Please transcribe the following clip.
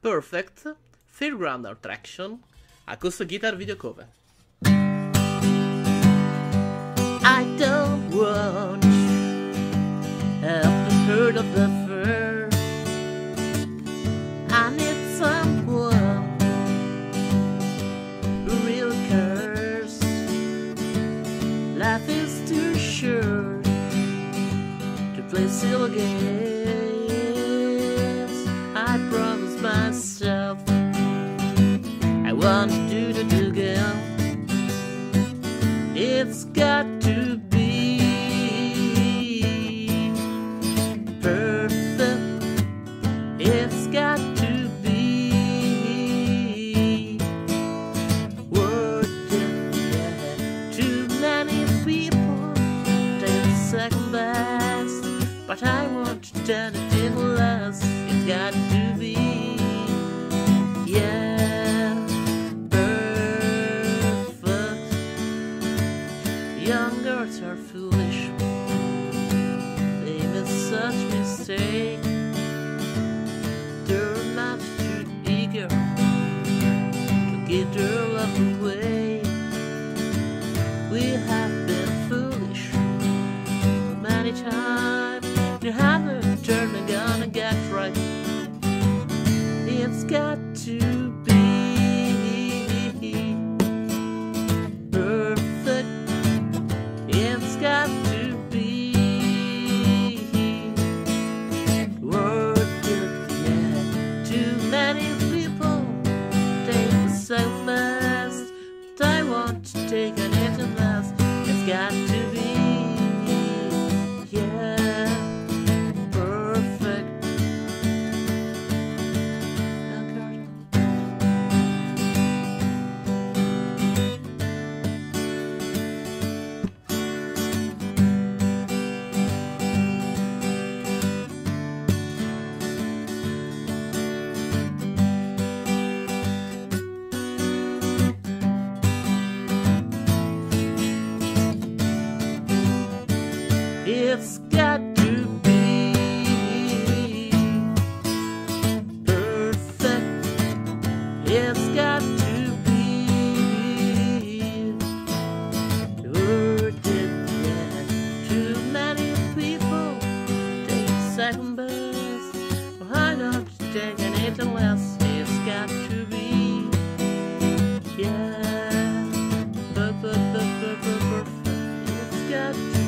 Perfect, third Fairground Attraction, acoustic guitar video cover. I don't want have heard of the fur. I need someone who really cares. Life is too short to play silly games. It's got to be perfect. It's got to be it. Yeah. Too many people take second best, but I want to turn it in less. It's got to mistake. They're not too eager to give their to take anything less. It's got to it's got to be perfect. It's got to be. Or Yeah, too many people take second best? Why not take anything less? It's got to be. Yeah. Perfect. It's got to be.